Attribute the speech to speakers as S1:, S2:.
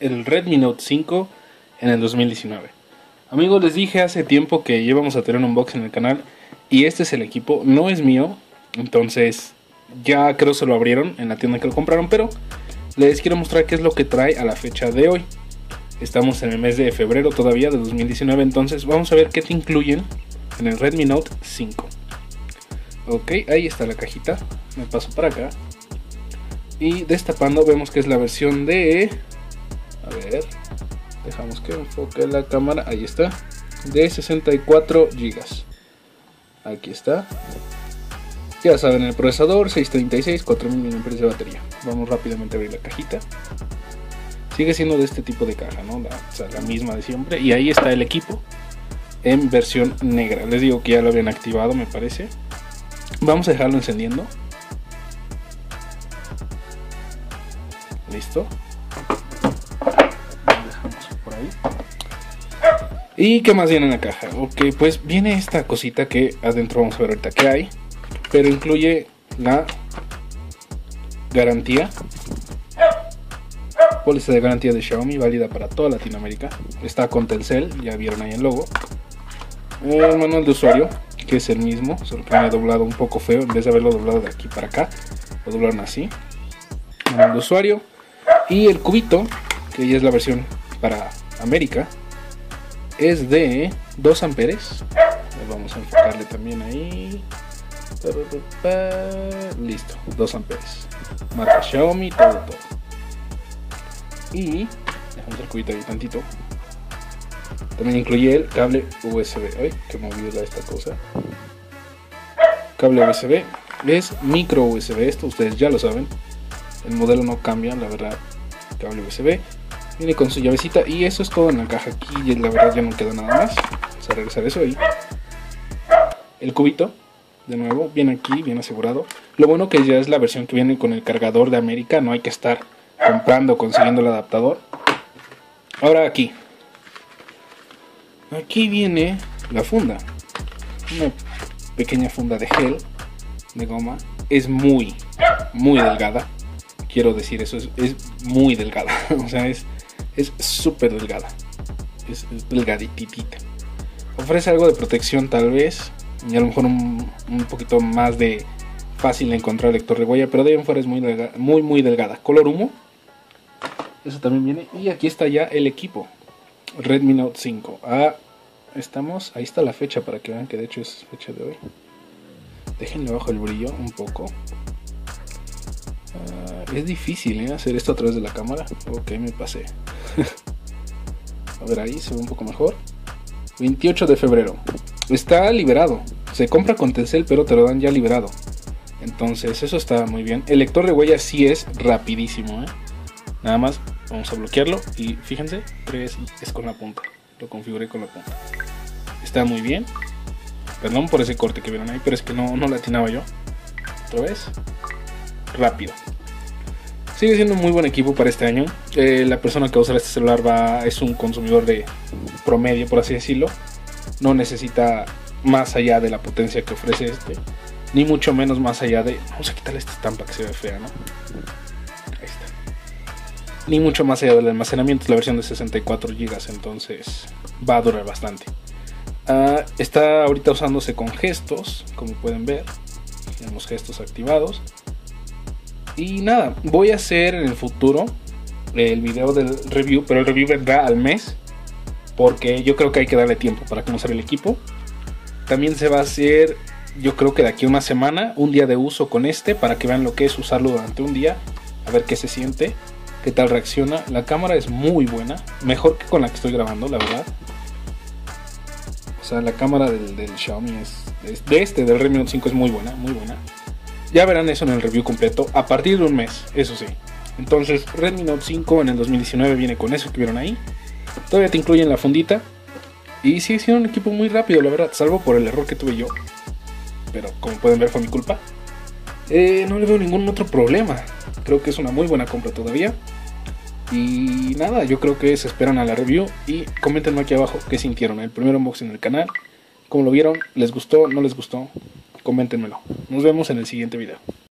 S1: el Redmi Note 5 en el 2019. Amigos, les dije hace tiempo que íbamos a tener un unboxing en el canal y este es el equipo, no es mío, entonces ya creo se lo abrieron en la tienda que lo compraron, pero les quiero mostrar qué es lo que trae a la fecha de hoy. Estamos en el mes de febrero todavía de 2019, entonces vamos a ver qué te incluyen en el Redmi Note 5. Ok, ahí está la cajita, me paso para acá. Y destapando vemos que es la versión de... Dejamos que enfoque la cámara, ahí está. De 64 GB. Aquí está. Ya saben, el procesador 636, 4000 mAh de batería. Vamos rápidamente a abrir la cajita. Sigue siendo de este tipo de caja, ¿no? La misma de siempre. Y ahí está el equipo en versión negra. Les digo que ya lo habían activado, me parece. Vamos a dejarlo encendiendo. Listo. ¿Y qué más viene en la caja? Ok, pues viene esta cosita que adentro vamos a ver ahorita qué hay. Pero incluye la garantía. Póliza de garantía de Xiaomi, válida para toda Latinoamérica. Está con Telcel, ya vieron ahí el logo. El manual de usuario, que es el mismo, solo que me ha doblado un poco feo. En vez de haberlo doblado de aquí para acá, lo doblaron así. Manual de usuario y el cubito, que ya es la versión para América, es de 2 amperes. Vamos a enfocarle también ahí. Listo, 2 amperes. Marca Xiaomi, todo. Y dejamos el cubito ahí tantito. También incluye el cable USB. Ay, que movió esta cosa. Cable USB. Es micro USB, esto ustedes ya lo saben. El modelo no cambia, la verdad cable USB. Viene con su llavecita y eso es todo en la caja aquí. Y la verdad ya no queda nada más. Vamos a regresar eso ahí. El cubito, de nuevo, viene aquí, bien asegurado. Lo bueno que ya es la versión que viene con el cargador de América. No hay que estar comprando, consiguiendo el adaptador. Ahora aquí. Aquí viene la funda. Una pequeña funda de gel, de goma. Es muy, muy delgada quiero decir eso, es, muy delgada, o sea, es súper delgada, es, delgaditita. Ofrece algo de protección tal vez, y a lo mejor un, poquito más de fácil de encontrar lector de pero de ahí en fuera es muy, muy, muy delgada. Color humo, eso también viene, y aquí está ya el equipo, Redmi Note 5. Ah, estamos, ahí está la fecha para que vean que de hecho es fecha de hoy. Déjenle bajo el brillo un poco. Ah, es difícil ¿eh? hacer esto a través de la cámara. Ok, me pasé. a ver, ahí se ve un poco mejor. 28 de febrero. Está liberado. Se compra con Telcel, pero te lo dan ya liberado. Entonces, eso está muy bien. El lector de huella sí es rapidísimo. ¿eh? Nada más, vamos a bloquearlo. Y fíjense, es, es con la punta. Lo configuré con la punta. Está muy bien. Perdón por ese corte que vieron ahí, pero es que no, no atinaba yo. Otra vez rápido. Sigue siendo un muy buen equipo para este año. Eh, la persona que usa este celular va, es un consumidor de promedio, por así decirlo. No necesita más allá de la potencia que ofrece este. Ni mucho menos más allá de... Vamos a quitarle esta estampa que se ve fea, ¿no? Ahí está. Ni mucho más allá del almacenamiento. Es la versión de 64 GB, entonces va a durar bastante. Ah, está ahorita usándose con gestos, como pueden ver. Tenemos gestos activados. Y nada, voy a hacer en el futuro el video del review, pero el review vendrá al mes. Porque yo creo que hay que darle tiempo para conocer el equipo. También se va a hacer, yo creo que de aquí a una semana, un día de uso con este para que vean lo que es usarlo durante un día. A ver qué se siente, qué tal reacciona. La cámara es muy buena, mejor que con la que estoy grabando, la verdad. O sea, la cámara del, Xiaomi es, de este, del Redmi Note 5 es muy buena, muy buena. Ya verán eso en el review completo a partir de un mes, eso sí. Entonces, Redmi Note 5 en el 2019 viene con eso que vieron ahí. Todavía te incluyen la fundita. Y sigue siendo un equipo muy rápido, la verdad, salvo por el error que tuve yo. Pero como pueden ver fue mi culpa. Eh, no le veo ningún otro problema. Creo que es una muy buena compra todavía. Y nada, yo creo que se esperan a la review y coméntenme aquí abajo qué sintieron. El primer unboxing del canal. ¿Cómo lo vieron? ¿Les gustó? ¿No les gustó? Coméntenmelo. Nos vemos en el siguiente video.